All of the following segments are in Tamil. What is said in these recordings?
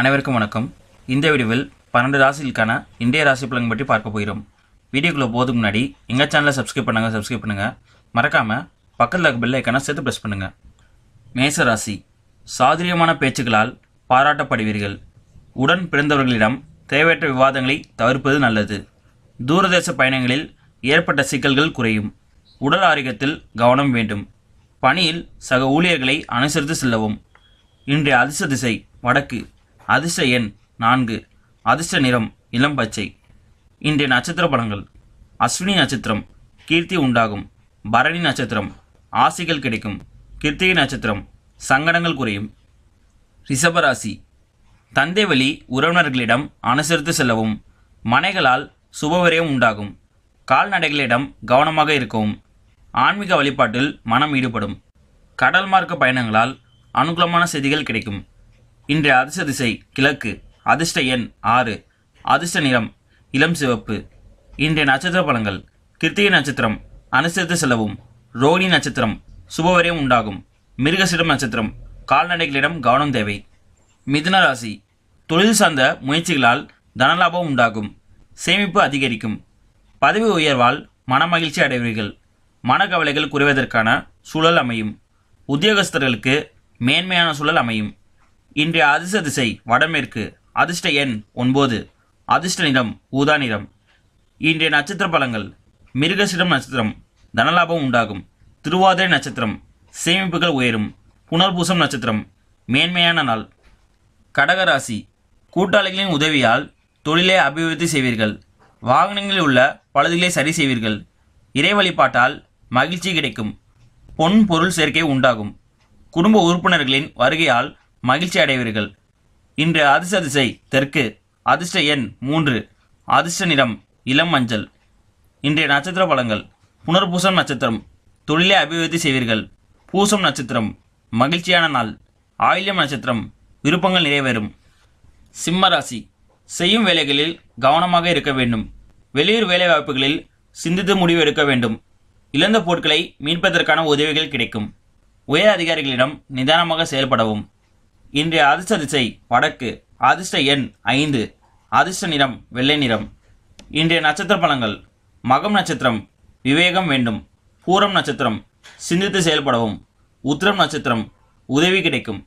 அனைவருக்கும் வணக்கம். இந்த வீடியோவில் பன்னெண்டு ராசிகளுக்கான இந்திய ராசி பலன் பற்றி பார்க்க போகிறோம். வீடியோக்குள்ளே போதுக்கு முன்னாடி எங்கள் சேனலை சப்ஸ்கிரைப் பண்ணுங்கள் சப்ஸ்கிரைப் பண்ணுங்கள் மறக்காம பக்கத்தில் இருக்க பெல் ஐக்கானை சேர்த்து ப்ரெஸ் பண்ணுங்கள் மேச ராசி சாதுரியமான பேச்சுக்களால் பாராட்டப்படுவீர்கள். உடன் பிறந்தவர்களிடம் தேவையற்ற விவாதங்களை தவிர்ப்பது நல்லது. தூரதேச பயணங்களில் ஏற்பட்ட சிக்கல்கள் குறையும். உடல் ஆரோக்கியத்தில் கவனம் வேண்டும். பணியில் சக ஊழியர்களை அனுசரித்து செல்லவும். இன்றைய அதிர்ஷ்ட திசை வடக்கு. அதிர்ஷ்ட எண் நான்கு. அதிர்ஷ்ட நிறம் இளம் பச்சை. இன்றைய நட்சத்திர பலன்கள். அஸ்வினி நட்சத்திரம் கீர்த்தி உண்டாகும். பரணி நட்சத்திரம் ஆசிகள் கிடைக்கும். கிருத்திகை நட்சத்திரம் சங்கடங்கள் குறையும். ரிஷபராசி. தந்தை வழி உறவினர்களிடம் அனுசரித்து செல்லவும். மனைகளால் சுபவிரயம் உண்டாகும். கால்நடைகளிடம் கவனமாக இருக்கவும். ஆன்மீக வழிபாட்டில் மனம் ஈடுபடும். கடல் மார்க்க பயணங்களால் அனுகூலமான செய்திகள் கிடைக்கும். இன்றைய அதிர்ஷ்ட திசை கிழக்கு. அதிர்ஷ்ட எண் ஆறு. அதிர்ஷ்ட நிறம் இளம் சிவப்பு. இன்றைய நட்சத்திர பலங்கள் கிருத்திகை நட்சத்திரம் அனுசரித்து செல்லவும். ரோகிணி நட்சத்திரம் சுபவரியம் உண்டாகும். மிருகசிடம் நட்சத்திரம் கால்நடைகளிடம் கவனம் தேவை. மிதுன ராசி தொழில் சார்ந்த முயற்சிகளால் தனலாபம் உண்டாகும். சேமிப்பு அதிகரிக்கும். பதவி உயர்வால் மனமகிழ்ச்சி அடைவீர்கள். மனக்கவலைகள் குறைவதற்கான சூழல் அமையும். உத்தியோகஸ்தர்களுக்கு மேன்மையான சூழல் அமையும். இன்றைய அதிர்ஷ்ட திசை வடமேற்கு. அதிர்ஷ்ட எண் ஒன்பது. அதிர்ஷ்ட நிறம் ஊதா நிறம். இன்றைய நட்சத்திர பலங்கள் மிருகசிடம் நட்சத்திரம். தனலாபம் உண்டாகும். திருவாதிரை நட்சத்திரம். சேமிப்புகள் உயரும். புனர்பூசம் நட்சத்திரம். மேன்மையான நாள். கடகராசி. கூட்டாளிகளின் உதவியால் தொழிலை அபிவிருத்தி செய்வீர்கள். வாகனங்களில் உள்ள பழுதுகளை சரி செய்வீர்கள். இறை வழிபாட்டால் மகிழ்ச்சி கிடைக்கும். பொன் பொருள் சேர்க்கை உண்டாகும். குடும்ப உறுப்பினர்களின் வருகையால் மகிழ்ச்சி அடைவீர்கள் இன்று அதிர்ஷ்ட திசை தெற்கு அதிர்ஷ்ட எண் மூன்று அதிர்ஷ்ட நிறம் இளம் மஞ்சள். இன்றைய நட்சத்திர பலங்கள் புனர்பூசம் நட்சத்திரம் தொழிலை அபிவிருத்தி செய்வீர்கள். பூசம் நட்சத்திரம் மகிழ்ச்சியான நாள். ஆயில்யம் நட்சத்திரம் விருப்பங்கள் நிறைவேறும். சிம்ம ராசி செய்யும் வேலைகளில் கவனமாக இருக்க வேண்டும். வெளியூர் வேலைவாய்ப்புகளில் சிந்தித்து முடிவு எடுக்க வேண்டும். இழந்த பொருட்களை மீட்பதற்கான உதவிகள் கிடைக்கும். உயர் அதிகாரிகளிடம் நிதானமாக செயல்படவும். இன்றைய அதிர்ஷ்ட திசை வடக்கு. அதிர்ஷ்ட எண் ஐந்து. அதிர்ஷ்ட நிறம் வெள்ளை நிறம். இன்றைய நட்சத்திர பலங்கள் மகம் நட்சத்திரம் விவேகம் வேண்டும். பூரம் நட்சத்திரம் சிந்தித்து செயல்படவும். உத்திரம் நட்சத்திரம் உதவி கிடைக்கும்.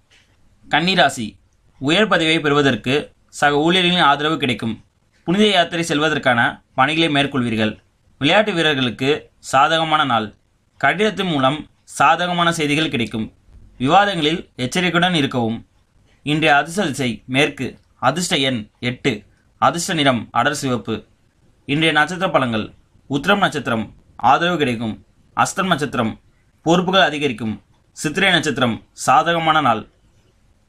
கன்னிராசி உயர் பதவியை பெறுவதற்கு சக ஊழியர்களின் ஆதரவு கிடைக்கும். புனித யாத்திரை செல்வதற்கான பணிகளை மேற்கொள்வீர்கள். விளையாட்டு வீரர்களுக்கு சாதகமான நாள். கடிதத்தின் மூலம் சாதகமான செய்திகள் கிடைக்கும். விவாதங்களில் எச்சரிக்கையுடன் இருக்கவும். இன்றைய அதிர்ஷ்ட மேற்கு. அதிர்ஷ்ட எண் எட்டு. அதிர்ஷ்ட நிறம் அடர் சிவப்பு. இன்றைய நட்சத்திர பலங்கள் உத்திரம் நட்சத்திரம் ஆதரவு கிடைக்கும். அஸ்தம் நட்சத்திரம் பொறுப்புகள் அதிகரிக்கும். சித்திரை நட்சத்திரம் சாதகமான நாள்.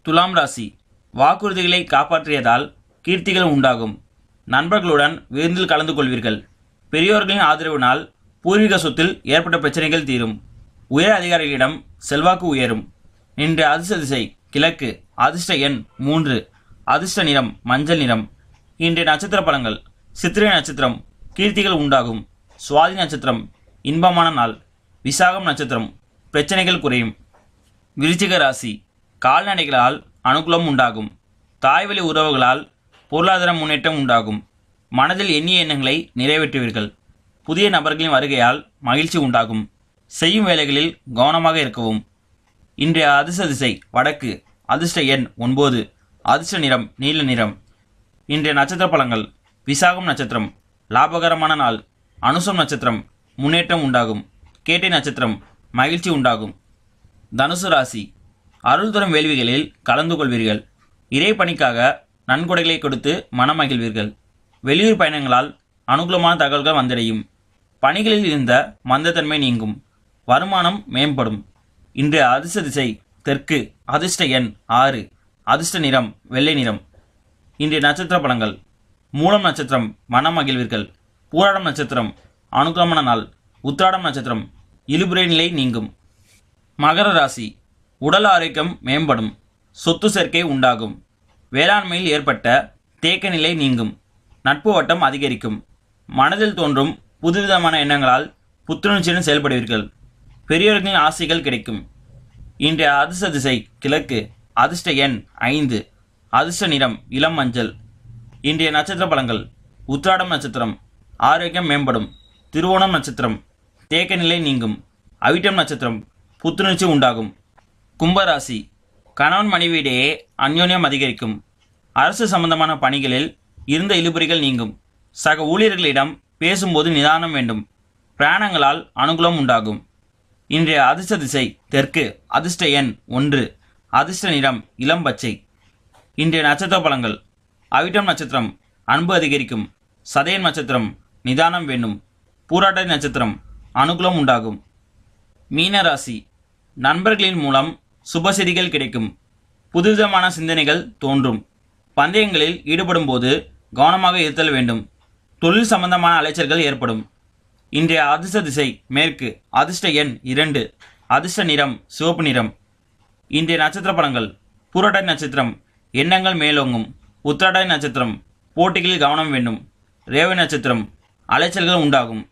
துலாம் ராசி வாக்குறுதிகளை காப்பாற்றியதால் கீர்த்திகள் உண்டாகும். நண்பர்களுடன் விருந்தில் கலந்து கொள்வீர்கள். பெரியோர்களின் ஆதரவினால் பூர்வீக சொத்தில் ஏற்பட்ட பிரச்சனைகள் தீரும். உயர் அதிகாரிகளிடம் செல்வாக்கு உயரும். இன்று அதிர்ஷ்ட திசை கிழக்கு. அதிர்ஷ்ட எண் மூன்று. அதிர்ஷ்ட நிறம் மஞ்சள் நிறம். இன்றைய நட்சத்திர பலங்கள் சித்திரை நட்சத்திரம் கீர்த்திகள் உண்டாகும். சுவாதி நட்சத்திரம் இன்பமான நாள். விசாகம் நட்சத்திரம் பிரச்சனைகள் குறையும். விருச்சிக ராசி கால்நடைகளால் அனுகூலம் உண்டாகும். தாய்வழி உறவுகளால் பொருளாதார முன்னேற்றம் உண்டாகும். மனதில் எண்ணிய எண்ணங்களை நிறைவேற்றுவீர்கள். புதிய நபர்களின் வருகையால் மகிழ்ச்சி உண்டாகும். செய்யும் வேலைகளில் கவனமாக இருக்கவும். இன்றைய அதிர்ஷ்ட திசை வடக்கு. அதிர்ஷ்ட எண் ஒன்பது. அதிர்ஷ்ட நிறம் நீல நிறம். இன்றைய நட்சத்திர பலங்கள் விசாகம் நட்சத்திரம் லாபகரமான நாள் அனுசம் நட்சத்திரம் முன்னேற்றம் உண்டாகும். கேட்டை நட்சத்திரம் மகிழ்ச்சி உண்டாகும். தனுசு ராசி அருள் தரும் வேள்விகளில் கலந்து கொள்வீர்கள். இறை பணிக்காக நன்கொடைகளை கொடுத்து மனம் மகிழ்வீர்கள். வெளியூர் பயணங்களால் அனுகூலமான தகவல்கள் வந்தடையும். பணிகளில் இருந்த மந்தத்தன்மை நீங்கும். வருமானம் மேம்படும். இன்று அதிர்ஷ்ட திசை தெற்கு அதிர்ஷ்ட எண் ஆறு அதிர்ஷ்ட நிறம் வெள்ளை நிறம். இன்றைய நட்சத்திர பலங்கள் மூலம் நட்சத்திரம் மனம் மகிழ்வீர்கள். பூராடம் நட்சத்திரம் அனுகிரமண நாள். உத்திராடம் நட்சத்திரம் இழுபுரை நிலை நீங்கும். மகர ராசி உடல் ஆரோக்கியம் மேம்படும். சொத்து சேர்க்கை உண்டாகும். வேளாண்மையில் ஏற்பட்ட தேக்க நிலை நீங்கும். நட்பு வட்டம் அதிகரிக்கும். மனதில் தோன்றும் புதுவிதமான எண்ணங்களால் புத்துணர்ச்சியுடன் செயல்படுவீர்கள். பெரியோர்களின் ஆசைகள் கிடைக்கும். இன்றைய அதிர்ஷ்ட திசை கிழக்கு அதிர்ஷ்ட எண் ஐந்து அதிர்ஷ்ட நிறம் இளம் மஞ்சள். இன்றைய நட்சத்திர பலங்கள் உத்ராடம் நட்சத்திரம் ஆரோக்கியம் மேம்படும் திருவோணம் நட்சத்திரம் தேக்க நிலை நீங்கும் அவிட்டம் நட்சத்திரம் புத்துணர்ச்சி உண்டாகும். கும்பராசி கணவன் மனைவியிடையே அந்யோன்யம் அதிகரிக்கும். அரசு சம்பந்தமான பணிகளில் இருந்த இழுபறிகள் நீங்கும். சக ஊழியர்களிடம் பேசும்போது நிதானம் வேண்டும். பிராணங்களால் அனுகூலம் உண்டாகும். இன்றைய அதிர்ஷ்ட திசை தெற்கு அதிர்ஷ்ட எண் ஒன்று அதிர்ஷ்ட நிறம் இளம் பச்சை. இன்றைய நட்சத்திர பலங்கள் அவிட்டம் நட்சத்திரம் அன்பு அதிகரிக்கும் சதயன் நட்சத்திரம் நிதானம் வேண்டும் பூராட்ட நட்சத்திரம் அனுகூலம் உண்டாகும். மீன ராசி நண்பர்களின் மூலம் சுப செய்திகள் கிடைக்கும் புதுவிதமான சிந்தனைகள் தோன்றும். பந்தயங்களில் ஈடுபடும் போது கவனமாக இருத்தல் வேண்டும் தொழில் சம்பந்தமான அலைச்சல்கள் ஏற்படும். இன்றைய அதிர்ஷ்ட திசை மேற்கு. அதிர்ஷ்ட எண் இரண்டு. அதிர்ஷ்ட நிறம் சிவப்பு நிறம். இன்றைய நட்சத்திர படங்கள். பூரட்டாதி நட்சத்திரம். எண்ணங்கள் மேலோங்கும். உத்திராட்டாதி நட்சத்திரம். போட்டிகளில் கவனம் வேண்டும். ரேவை நட்சத்திரம். அலைச்சல்கள் உண்டாகும்.